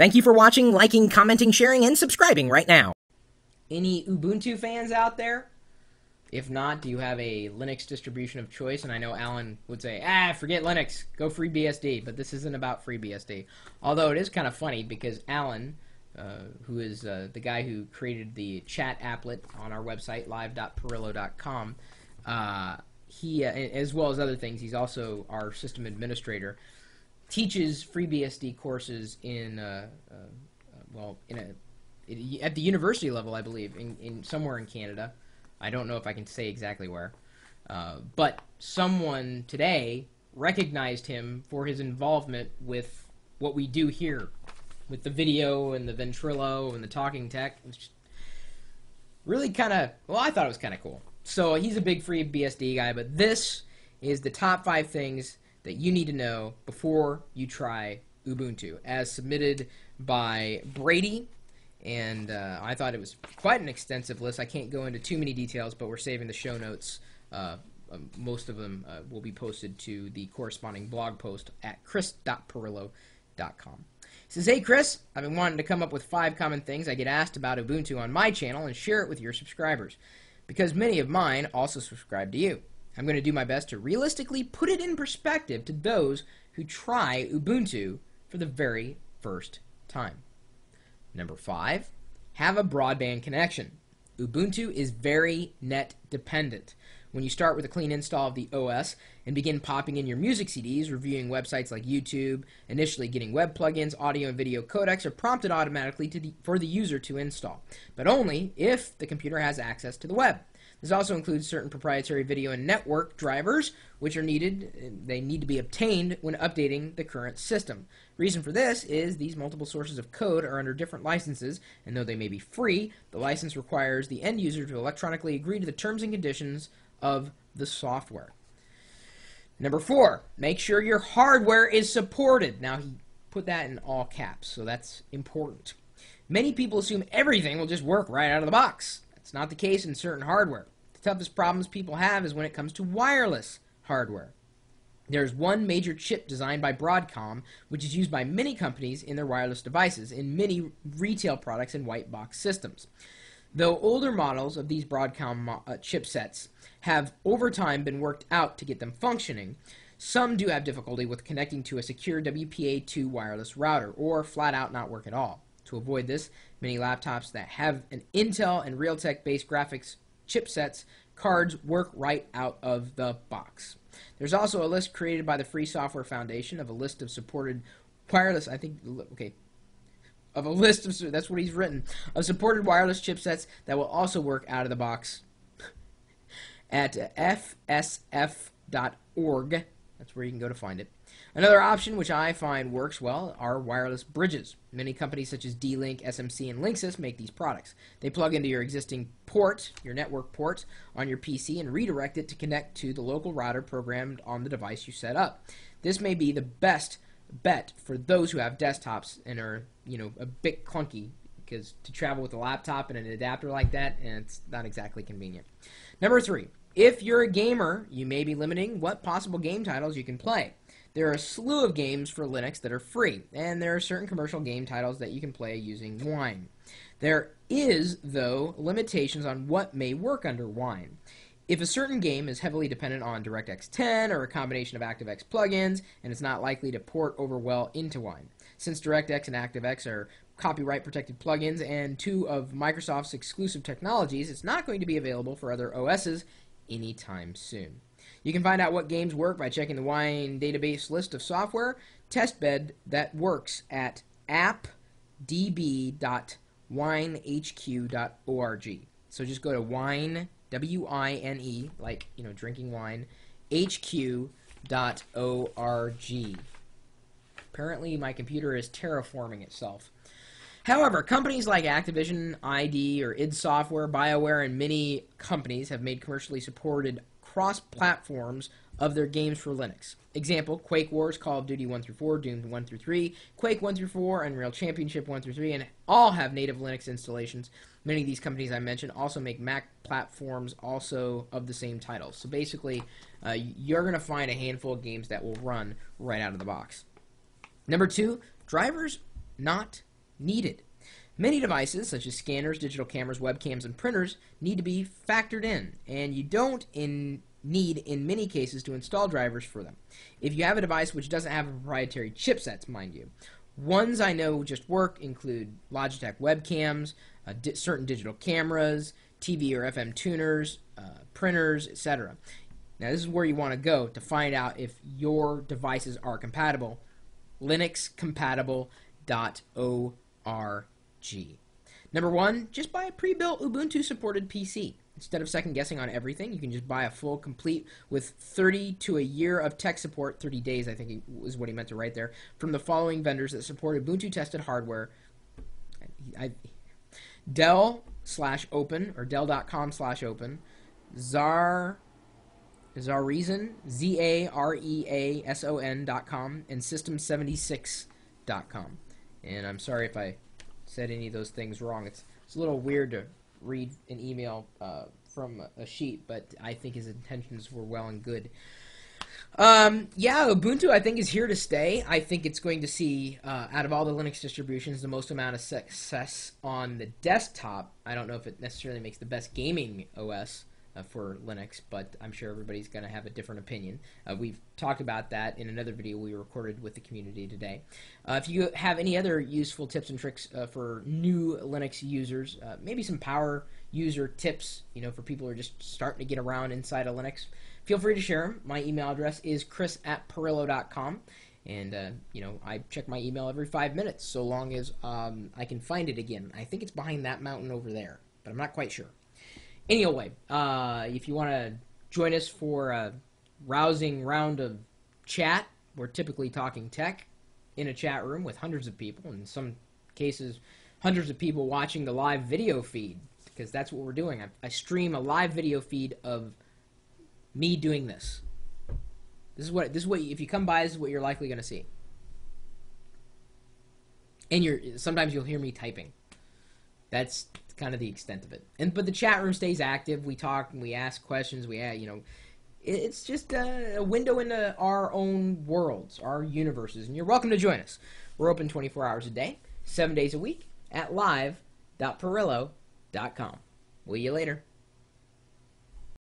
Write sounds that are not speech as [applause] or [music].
Thank you for watching, liking, commenting, sharing, and subscribing right now. Any Ubuntu fans out there? If not, do you have a Linux distribution of choice? And I know Allan would say, ah, forget Linux, go FreeBSD. But this isn't about FreeBSD. Although it is kind of funny because Allan, uh, who is uh, the guy who created the chat applet on our website, live.pirillo.com, uh, he, uh, as well as other things, he's also our system administrator, teaches FreeBSD courses in, uh, uh, well, in a, at the university level, I believe, in, in somewhere in Canada. I don't know if I can say exactly where. Uh, but someone today recognized him for his involvement with what we do here with the video and the Ventrilo and the talking tech. really kind of, well, I thought it was kind of cool. So he's a big FreeBSD guy, but this is the top five things that you need to know before you try Ubuntu, as submitted by Brady and uh, I thought it was quite an extensive list. I can't go into too many details, but we're saving the show notes. Uh, um, most of them uh, will be posted to the corresponding blog post at chris.pirillo.com. He says, Hey Chris, I've been wanting to come up with five common things I get asked about Ubuntu on my channel and share it with your subscribers, because many of mine also subscribe to you. I'm going to do my best to realistically put it in perspective to those who try Ubuntu for the very first time. Number five, have a broadband connection. Ubuntu is very net dependent. When you start with a clean install of the OS and begin popping in your music CDs, reviewing websites like YouTube, initially getting web plugins, audio and video codecs are prompted automatically the, for the user to install, but only if the computer has access to the web. This also includes certain proprietary video and network drivers, which are needed. They need to be obtained when updating the current system. Reason for this is these multiple sources of code are under different licenses, and though they may be free, the license requires the end user to electronically agree to the terms and conditions of the software. Number four, make sure your hardware is supported. Now, he put that in all caps, so that's important. Many people assume everything will just work right out of the box. It's not the case in certain hardware. The toughest problems people have is when it comes to wireless hardware. There's one major chip designed by Broadcom, which is used by many companies in their wireless devices, in many retail products and white box systems. Though older models of these Broadcom uh, chipsets have over time been worked out to get them functioning, some do have difficulty with connecting to a secure WPA2 wireless router, or flat out not work at all. To avoid this, many laptops that have an Intel and Realtek based graphics chipsets cards work right out of the box. There's also a list created by the Free Software Foundation of a list of supported wireless, I think, okay, of a list of, that's what he's written, of supported wireless chipsets that will also work out of the box [laughs] at fsf.org. That's where you can go to find it. Another option which I find works well are wireless bridges. Many companies such as D-Link, SMC, and Linksys make these products. They plug into your existing port, your network port, on your PC and redirect it to connect to the local router programmed on the device you set up. This may be the best bet for those who have desktops and are, you know, a bit clunky because to travel with a laptop and an adapter like that, and it's not exactly convenient. Number three, if you're a gamer, you may be limiting what possible game titles you can play. There are a slew of games for Linux that are free, and there are certain commercial game titles that you can play using Wine. There is, though, limitations on what may work under Wine. If a certain game is heavily dependent on DirectX 10 or a combination of ActiveX plugins, and it's not likely to port over well into Wine. Since DirectX and ActiveX are copyright protected plugins and two of Microsoft's exclusive technologies, it's not going to be available for other OSs anytime soon. You can find out what games work by checking the Wine database list of software testbed that works at appdb.winehq.org. So just go to wine, W I N E, like, you know, drinking wine, hq.org. Apparently, my computer is terraforming itself. However, companies like Activision, ID, or id Software, BioWare, and many companies have made commercially supported cross platforms of their games for Linux. Example Quake Wars, Call of Duty 1 through 4, Doom 1 through 3, Quake 1 through 4, Unreal Championship 1 through 3, and all have native Linux installations. Many of these companies I mentioned also make Mac platforms also of the same titles. So basically, uh, you're going to find a handful of games that will run right out of the box. Number two, drivers not needed. Many devices, such as scanners, digital cameras, webcams, and printers, need to be factored in, and you don't in need in many cases to install drivers for them. If you have a device which doesn't have proprietary chipsets, mind you. Ones I know just work include Logitech webcams, uh, di- certain digital cameras, TV or FM tuners, uh, printers, etc. Now, this is where you want to go to find out if your devices are compatible. LinuxCompatible.org. Number one, just buy a pre built Ubuntu supported PC. Instead of second guessing on everything, you can just buy a full complete with 30 to a year of tech support, 30 days, I think is what he meant to write there, from the following vendors that support Ubuntu tested hardware. I, Dell slash open or Dell.com slash open, Zar Zareason, Z A R E A S O N dot com, and System76 dot com. And I'm sorry if I said any of those things wrong. It's, it's a little weird to read an email uh, from a sheet, but I think his intentions were well and good. Um, yeah, Ubuntu I think is here to stay. I think it's going to see uh, out of all the Linux distributions the most amount of success on the desktop. I don't know if it necessarily makes the best gaming OS, uh, for Linux, but I'm sure everybody's going to have a different opinion. Uh, we've talked about that in another video we recorded with the community today. Uh, if you have any other useful tips and tricks uh, for new Linux users, uh, maybe some power user tips, you know, for people who are just starting to get around inside of Linux, feel free to share them. My email address is chris at pirillo.com. And, uh, you know, I check my email every five minutes, so long as um, I can find it again. I think it's behind that mountain over there, but I'm not quite sure. Anyway, uh, if you want to join us for a rousing round of chat, we're typically talking tech in a chat room with hundreds of people, in some cases, hundreds of people watching the live video feed, because that's what we're doing. I, I stream a live video feed of me doing this. This is what this is what if you come by, this is what you're likely going to see. And you're sometimes you'll hear me typing. That's kind of the extent of it. And but the chat room stays active. We talk and we ask questions. We add, you know, it's just a, a window into our own worlds, our universes. And you're welcome to join us. We're open 24 hours a day, seven days a week at live.pirillo.com. Will see you later?